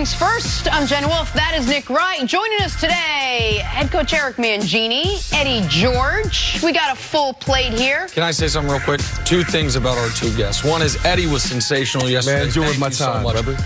things first, I'm Jenna Wolfe. That is Nick Wright. Joining us today, head coach Eric Mangini, Eddie George. We got a full plate here. Can I say something real quick? Two things about our two guests. One is Eddie was sensational yesterday. Man, George, Thank my you so time, much. brother.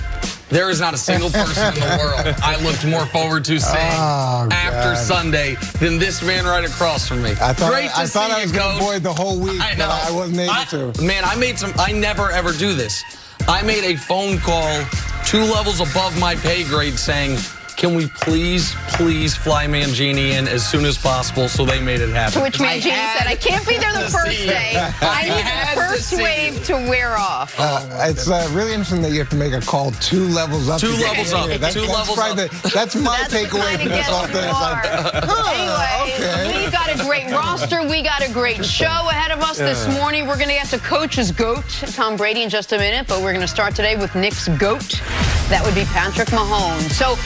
There is not a single person in the world I looked more forward to seeing Oh, after God. Sunday than this man right across from me. I thought, Great to I, thought see I was you, going to Coach. avoid the whole week, I know. but I wasn't able I- to. Man, I made some. I never ever do this. I made a phone call two levels above my pay grade saying, "Can we please, please fly Mangini in as soon as possible?" So they made it happen. To which I Mangini had said, I can't be there the first day. I need had the first see wave to wear off. Uh, it's uh, really interesting that you have to make a call two levels up. Two levels up. here. That's, Two that's levels up. The, that's my That's takeaway kind from of this whole guest thing. like, are. anyway, okay. we got a great roster. We got a great show ahead of us this morning. We're going to get to Coach's GOAT, Tom Brady, in just a minute, but we're going to start today with Nick's GOAT. That would be Patrick Mahomes. So,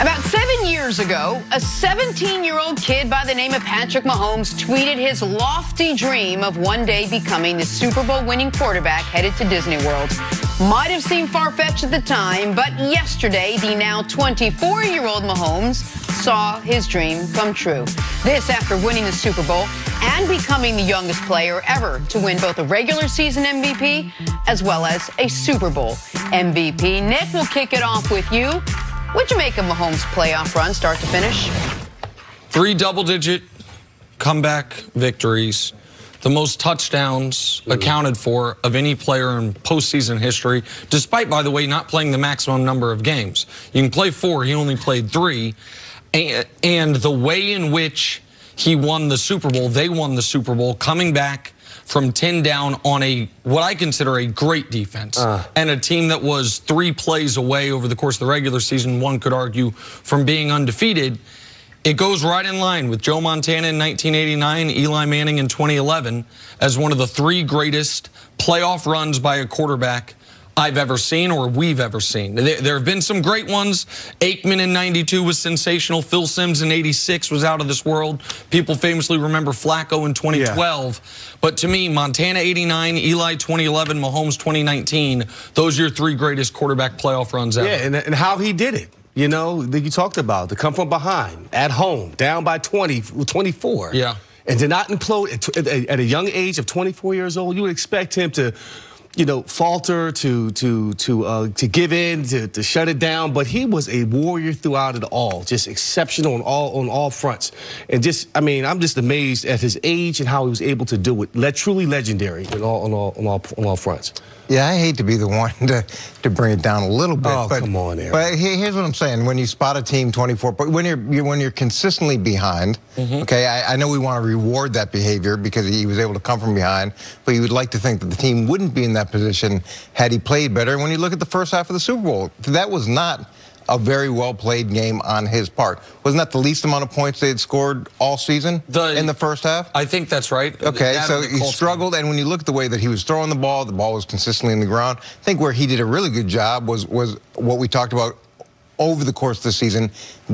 about seven years ago, a 17-year-old kid by the name of Patrick Mahomes tweeted his lofty dream of one day becoming the Super Bowl winning quarterback headed to Disney World. Might have seemed far-fetched at the time, but yesterday, the now 24-year-old Mahomes saw his dream come true. This after winning the Super Bowl and becoming the youngest player ever to win both a regular season MVP as well as a Super Bowl MVP. Nick will kick it off with you. What'd you make of Mahomes' playoff run, start to finish? Three double-digit comeback victories, the most touchdowns mm. accounted for of any player in postseason history, despite, by the way, not playing the maximum number of games. You can play four, he only played three. And, and the way in which he won the Super Bowl, they won the Super Bowl, coming back from 10 down on a what I consider a great defense uh. and a team that was three plays away over the course of the regular season, one could argue, from being undefeated. It goes right in line with Joe Montana in 1989, Eli Manning in 2011 as one of the three greatest playoff runs by a quarterback I've ever seen or we've ever seen. There, have been some great ones. Aikman in 92 was sensational. Phil Simms in 86 was out of this world. People famously remember Flacco in 2012. But to me, Montana 89, Eli 2011, Mahomes 2019, those are your three greatest quarterback playoff runs ever. Yeah, and, and how he did it. You know, that you talked about, to come from behind, at home, down by 20, 24. Yeah. And to not implode at, at, at a young age of 24 years old, you would expect him to, you know, falter, to to to uh, to give in, to, to shut it down. But he was a warrior throughout it all, just exceptional on all on all fronts. And just, I mean, I'm just amazed at his age and how he was able to do it. Le- truly legendary on all on all on all on all fronts. Yeah, I hate to be the one to, to bring it down a little bit. Oh, but, come on, Eric. But here's what I'm saying: when you spot a team 24, but when you're, when you're consistently behind, Mm-hmm. okay, I, I know we want to reward that behavior because he was able to come from behind, but you would like to think that the team wouldn't be in that position had he played better. When you look at the first half of the Super Bowl, that was not a very well played game on his part. Wasn't that the least amount of points they had scored all season The- in the first half? I think that's right. Okay, That so he struggled, and when you look at the way that he was throwing the ball, the ball was consistently in the ground. I think where he did a really good job was was what we talked about over the course of the season,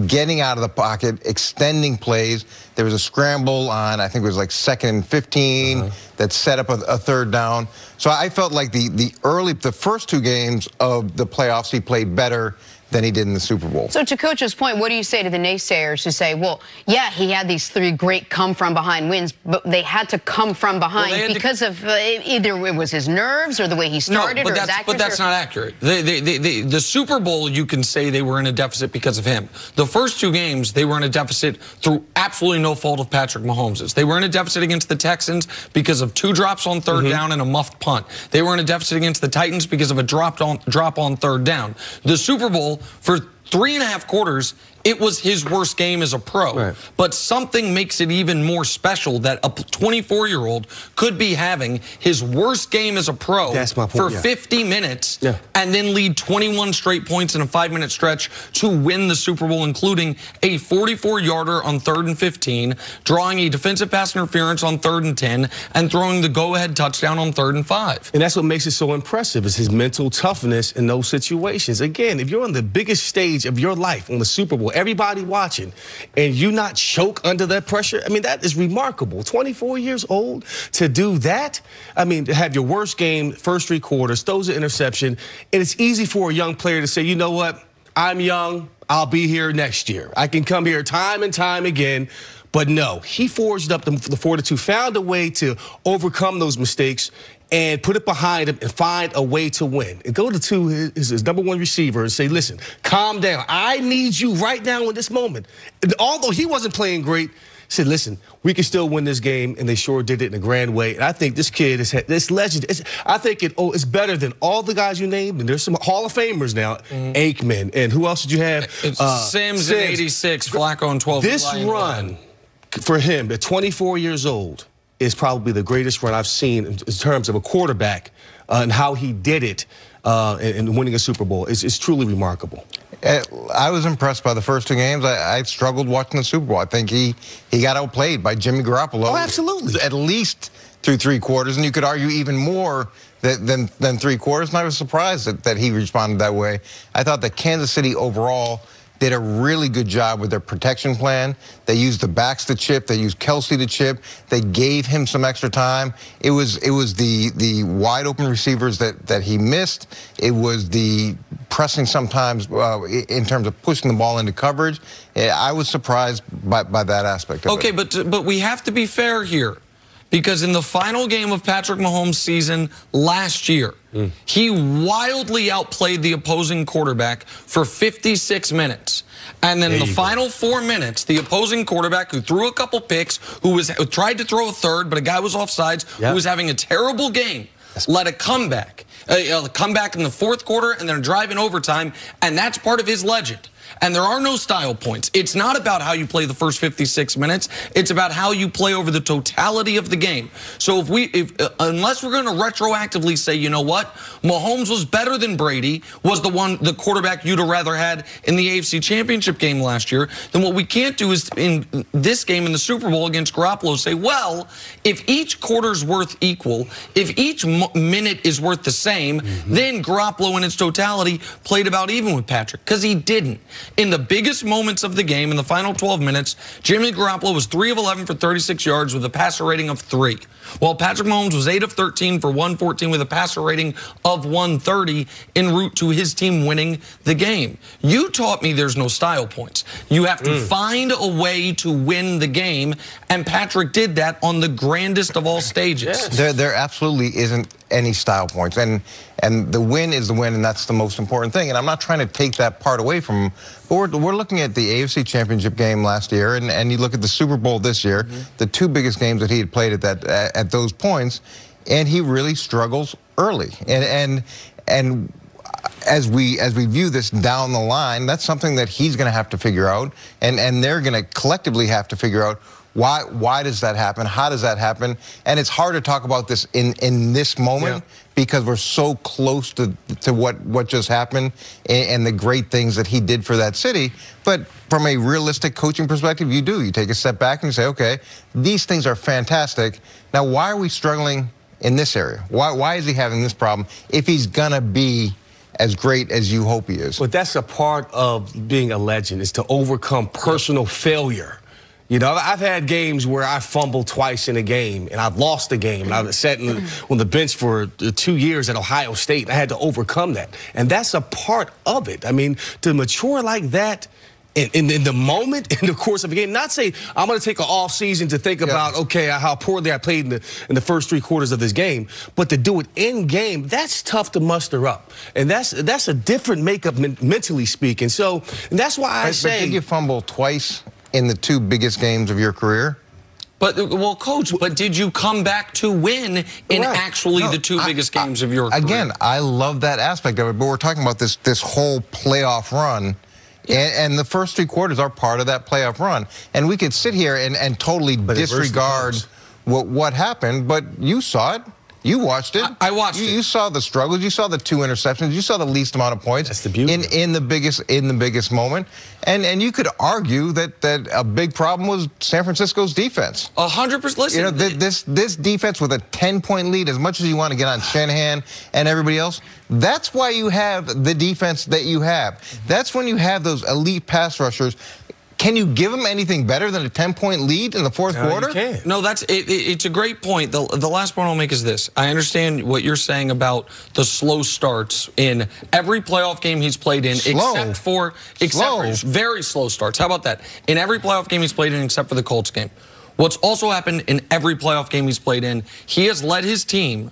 getting out of the pocket, extending plays. There was a scramble on, I think it was like second and 15 uh-huh. that set up a, a third down. So I felt like the the early, the first two games of the playoffs, he played better than he did in the Super Bowl. So to Coach's point, what do you say to the naysayers who say, well, yeah, he had these three great come-from-behind wins, but they had to come from behind they had to- because of uh, either it was his nerves or the way he started no, but or his that's, accuracy? but that's or- not accurate. They, they, they, they, the Super Bowl, you can say they were in a deficit because of him. The first two games, they were in a deficit through absolutely no fault of Patrick Mahomes'. They were in a deficit against the Texans because of two drops on 3rd down and a muffed punt. They were in a deficit against the Titans because of a dropped on drop on third down. The Super Bowl for three and a half quarters. It was his worst game as a pro. Right. But something makes it even more special that a 24 year old could be having his worst game as a pro point, for yeah. 50 minutes Yeah. and then lead 21 straight points in a five minute stretch to win the Super Bowl, including a 44 yarder on third and 15, drawing a defensive pass interference on third and 10, and throwing the go ahead touchdown on third and five. And that's what makes it so impressive is his mental toughness in those situations. Again, if you're on the biggest stage of your life on the Super Bowl, everybody watching, and you not choke under that pressure, I mean, that is remarkable. 24 years old to do that. I mean, to have your worst game, first three quarters, throws an interception, and it's easy for a young player to say, you know what? I'm young. I'll be here next year. I can come here time and time again. But no, he forged up the, the fortitude, found a way to overcome those mistakes and put it behind him and find a way to win. And go to two his, his, number one receiver and say, listen, calm down. I need you right now in this moment. And although he wasn't playing great, said, listen, we can still win this game, and they sure did it in a grand way. And I think this kid is this legend. I think it oh, it's better than all the guys you named. And there's some Hall of Famers now, mm. Aikman, and who else did you have? Uh, Simms, Simms in '86, Flacco in 12. This run for him at 24 years old is probably the greatest run I've seen in, terms of a quarterback uh, and how he did it uh, in, winning a Super Bowl. It's, it's truly remarkable. Uh, I was impressed by the first two games. I, I, struggled watching the Super Bowl. I think he he got outplayed by Jimmy Garoppolo. Oh, absolutely. At least through three quarters, and you could argue even more than, than, than three quarters. And I was surprised that, that he responded that way. I thought that Kansas City overall did a really good job with their protection plan. They used the backs to chip. They used Kelce to chip. They gave him some extra time. It was it was the the wide open receivers that that he missed. It was the pressing sometimes uh, in terms of pushing the ball into coverage. I was surprised by, by that aspect okay, it. Okay, but but we have to be fair here because in the final game of Patrick Mahomes' season last year, mm. he wildly outplayed the opposing quarterback for 56 minutes. And then in the final go. four minutes, the opposing quarterback who threw a couple picks, who was who tried to throw a third, but a guy was offsides, yep. who was having a terrible game, led a comeback. A, a comeback in the fourth quarter and then a drive in overtime, and that's part of his legend. And there are no style points. It's not about how you play the first 56 minutes. It's about how you play over the totality of the game. So if we, if uh, unless we're going to retroactively say, you know what, Mahomes was better than Brady, was the one, the quarterback you'd have rather had in the AFC Championship game last year, then what we can't do is in this game in the Super Bowl against Garoppolo say, well, if each quarter's worth equal, if each minute is worth the same, mm -hmm. then Garoppolo in its totality played about even with Patrick because he didn't. In the biggest moments of the game, in the final 12 minutes, Jimmy Garoppolo was 3 of 11 for 36 yards with a passer rating of 3. While Patrick Mahomes was 8 of 13 for 114 with a passer rating of 130 en route to his team winning the game. You taught me there's no style points. You have to mm. find a way to win the game, and Patrick did that on the grandest of all stages. Yes. There, there absolutely isn't any style points. And and the win is the win, and that's the most important thing. And I'm not trying to take that part away from him, but we're, we're looking at the AFC Championship game last year, and, and you look at the Super Bowl this year, mm -hmm. the two biggest games that he had played at that at those points, and he really struggles early. And and and as we as we view this down the line, that's something that he's going to have to figure out, and and they're going to collectively have to figure out why why does that happen? How does that happen? And it's hard to talk about this in in this moment yeah. because we're so close to to what what just happened and, and, the great things that he did for that city. But from a realistic coaching perspective, you do. You take a step back and you say, okay, these things are fantastic. Now, why are we struggling in this area? Why why is he having this problem if he's gonna be as great as you hope he is. But that's a part of being a legend is to overcome personal failure. You know, I've had games where I fumbled twice in a game and I've lost the game. And I've sat the, mm. on the bench for uh, two years at Ohio State. And I had to overcome that. And that's a part of it. I mean, to mature like that, in, in, in, the moment, in the course of a game. Not say I'm going to take an off season to think about okay how poorly I played in the in the first three quarters of this game, but to do it in game, that's tough to muster up, and that's that's a different makeup mentally speaking. So that's why I but, say. But did you fumble twice in the two biggest games of your career? But well, coach, but did you come back to win in right. actually no, the two I, biggest games I, of your career? Again, I love that aspect of it, but we're talking about this this whole playoff run. Yeah. And, and, the first three quarters are part of that playoff run. And we could sit here and, and totally but disregard what, what happened, but you saw it. You watched it. I, I watched you, it. You saw the struggles. You saw the two interceptions. You saw the least amount of points. That's the beauty. In in the biggest in the biggest moment, and and you could argue that that a big problem was San Francisco's defense. A hundred percent. Listen, you know th this this defense with a ten point lead. As much as you want to get on Shanahan and everybody else, that's why you have the defense that you have. That's when you have those elite pass rushers Can you give him anything better than a 10-point lead in the fourth No, you quarter? can't. No, that's it, it- It's a great point. The, the last point I'll make is this: I understand what you're saying about the slow starts in every playoff game he's played in, Slow. except for except Slow. for very slow starts. How about that? In every playoff game he's played in, except for the Colts game. What's also happened in every playoff game he's played in, he has led his team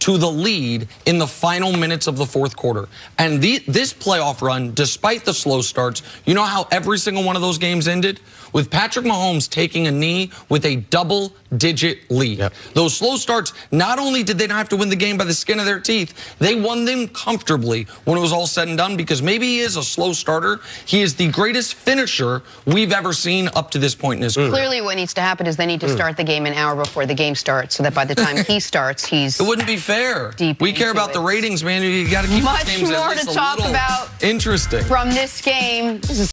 to the lead in the final minutes of the fourth quarter. And the, this playoff run, despite the slow starts, you know how every single one of those games ended? With Patrick Mahomes taking a knee with a double digit lead. Yep. Those slow starts, not only did they not have to win the game by the skin of their teeth, they won them comfortably when it was all said and done because maybe he is a slow starter. He is the greatest finisher we've ever seen up to this point in his career. Clearly, what needs to happen is they need to Mm. start the game an hour before the game starts, so that by the time he starts, he's It wouldn't be fair. Deep we care about the ratings, man. You got to keep Much games more to talk about interesting. from this game. This is